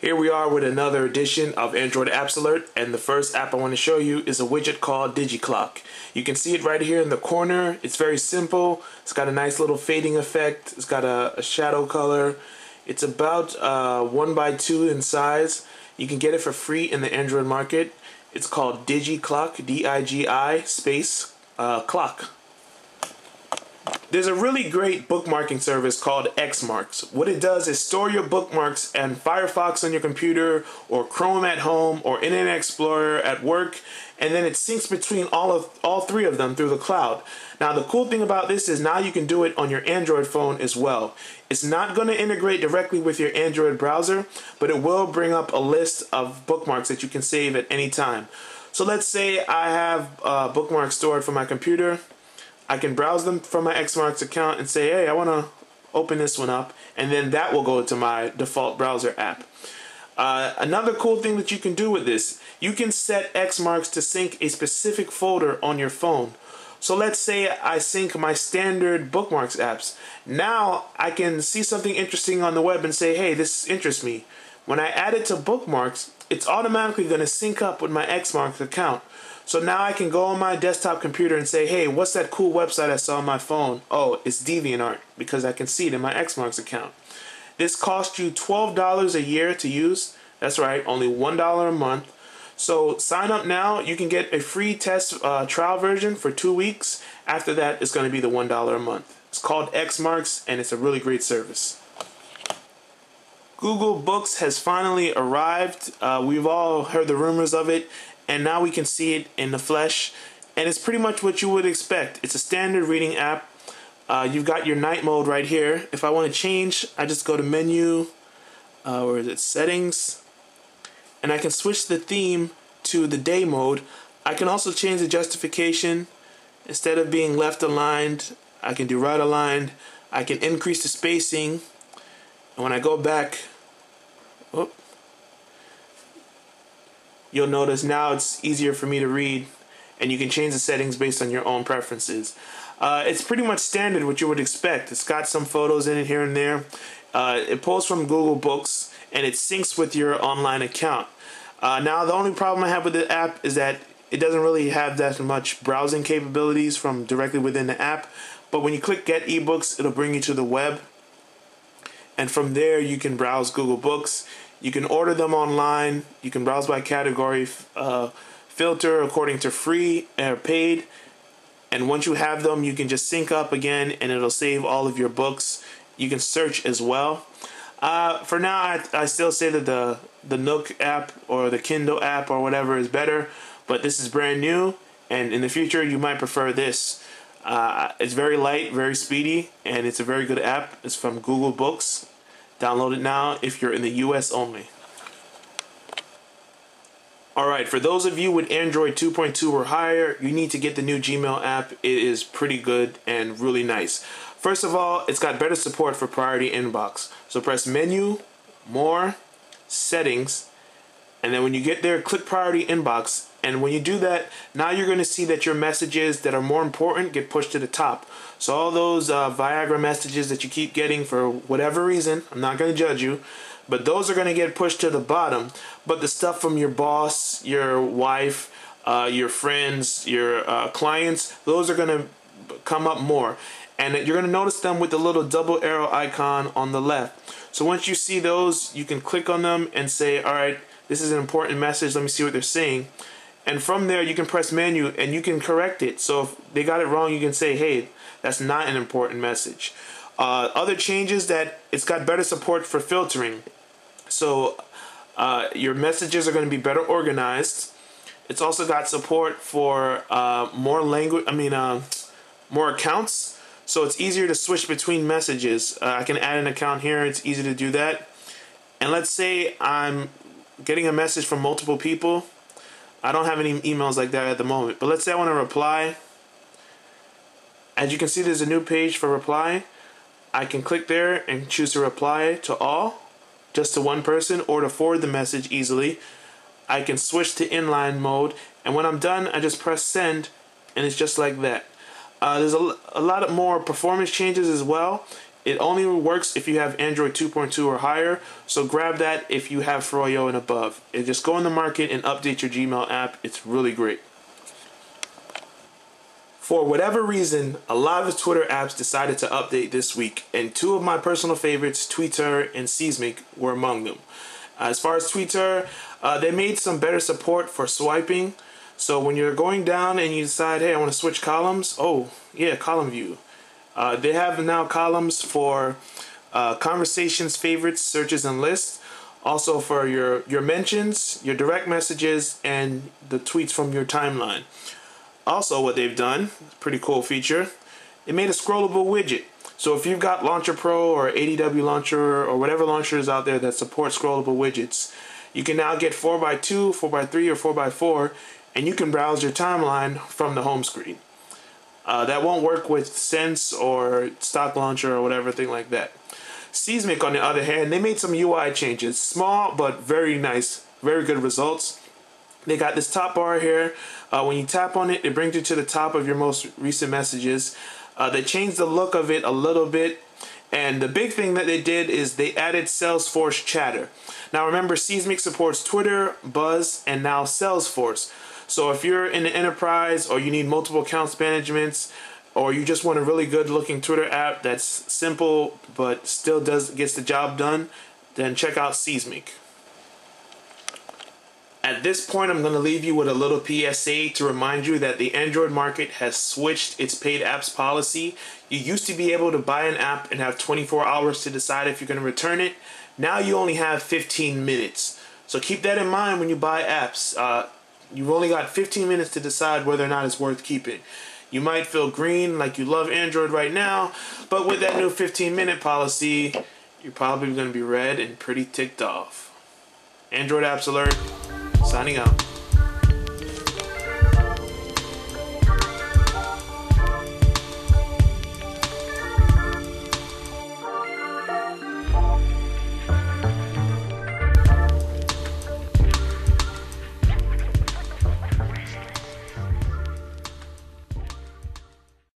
Here we are with another edition of Android Apps Alert and the first app I want to show you is a widget called DigiClock. You can see it right here in the corner. It's very simple. It's got a nice little fading effect. It's got a, a shadow color. It's about uh, 1 by 2 in size. You can get it for free in the Android market. It's called DigiClock, D-I-G-I space uh, clock. There's a really great bookmarking service called Xmarks. What it does is store your bookmarks and Firefox on your computer or Chrome at home or Internet Explorer at work and then it syncs between all of all three of them through the cloud. Now the cool thing about this is now you can do it on your Android phone as well. It's not going to integrate directly with your Android browser, but it will bring up a list of bookmarks that you can save at any time. So let's say I have uh, bookmarks stored for my computer I can browse them from my Xmarks account and say, hey, I want to open this one up, and then that will go to my default browser app. Uh, another cool thing that you can do with this, you can set Xmarks to sync a specific folder on your phone. So let's say I sync my standard bookmarks apps. Now I can see something interesting on the web and say, hey, this interests me. When I add it to bookmarks, it's automatically going to sync up with my Xmarks account. So now I can go on my desktop computer and say, hey, what's that cool website I saw on my phone? Oh, it's DeviantArt because I can see it in my Xmarks account. This costs you $12 a year to use. That's right, only $1 a month. So sign up now. You can get a free test uh, trial version for two weeks. After that, it's going to be the $1 a month. It's called Xmarks and it's a really great service. Google Books has finally arrived. Uh, we've all heard the rumors of it and now we can see it in the flesh. And it's pretty much what you would expect. It's a standard reading app. Uh, you've got your night mode right here. If I want to change I just go to menu uh, where is it? Settings. And I can switch the theme to the day mode. I can also change the justification. Instead of being left aligned I can do right aligned. I can increase the spacing and when I go back oh, you'll notice now it's easier for me to read and you can change the settings based on your own preferences. Uh, it's pretty much standard what you would expect. It's got some photos in it here and there. Uh, it pulls from Google Books and it syncs with your online account. Uh, now the only problem I have with the app is that it doesn't really have that much browsing capabilities from directly within the app. But when you click get ebooks, it'll bring you to the web. And from there you can browse Google Books. You can order them online. You can browse by category, uh, filter according to free or paid. And once you have them, you can just sync up again and it'll save all of your books. You can search as well. Uh, for now, I, I still say that the, the Nook app or the Kindle app or whatever is better, but this is brand new. And in the future, you might prefer this. Uh, it's very light, very speedy, and it's a very good app. It's from Google Books. Download it now if you're in the US only. Alright, for those of you with Android 2.2 or higher, you need to get the new Gmail app. It is pretty good and really nice. First of all, it's got better support for priority inbox. So press menu, more, settings, and then when you get there, click priority inbox and when you do that, now you're going to see that your messages that are more important get pushed to the top. So all those uh, Viagra messages that you keep getting for whatever reason, I'm not going to judge you, but those are going to get pushed to the bottom. But the stuff from your boss, your wife, uh, your friends, your uh, clients, those are going to come up more. And you're going to notice them with the little double arrow icon on the left. So once you see those, you can click on them and say, all right, this is an important message. Let me see what they're saying. And from there you can press menu and you can correct it. So if they got it wrong you can say hey that's not an important message. Uh, other changes that it's got better support for filtering. So uh, your messages are going to be better organized. It's also got support for uh, more language I mean uh, more accounts. So it's easier to switch between messages. Uh, I can add an account here. It's easy to do that. And let's say I'm getting a message from multiple people I don't have any emails like that at the moment. But let's say I want to reply. As you can see, there's a new page for reply. I can click there and choose to reply to all, just to one person, or to forward the message easily. I can switch to inline mode, and when I'm done, I just press send, and it's just like that. Uh, there's a, a lot of more performance changes as well. It only works if you have Android 2.2 or higher. So grab that if you have Froyo and above. And just go in the market and update your Gmail app. It's really great. For whatever reason, a lot of the Twitter apps decided to update this week, and two of my personal favorites, Touiteur and Seesmic, were among them. As far as Touiteur, uh, they made some better support for swiping. So when you're going down and you decide, hey, I want to switch columns, oh, yeah, column view. Uh, they have now columns for uh, conversations, favorites, searches, and lists. Also for your, your mentions, your direct messages, and the tweets from your timeline. Also, what they've done, pretty cool feature, it made a scrollable widget. So if you've got Launcher Pro or ADW Launcher or whatever launchers out there that support scrollable widgets, you can now get 4x2, 4x3, or 4x4, and you can browse your timeline from the home screen. Uh, that won't work with Sense or Stock Launcher or whatever thing like that. Seesmic, on the other hand, they made some UI changes. Small, but very nice, very good results. They got this top bar here. Uh, when you tap on it, it brings you to the top of your most recent messages. Uh, they changed the look of it a little bit. And the big thing that they did is they added Salesforce Chatter. Now remember, Seesmic supports Twitter, Buzz, and now Salesforce. So if you're in the enterprise or you need multiple accounts managements, or you just want a really good looking Twitter app that's simple but still does gets the job done, then check out Seesmic. At this point, I'm going to leave you with a little PSA to remind you that the Android market has switched its paid apps policy. You used to be able to buy an app and have 24 hours to decide if you're going to return it. Now you only have 15 minutes. So keep that in mind when you buy apps. Uh, you've only got 15 minutes to decide whether or not it's worth keeping. You might feel green like you love Android right now, but with that new 15 minute policy, you're probably going to be red and pretty ticked off. Android Apps Alert signing out.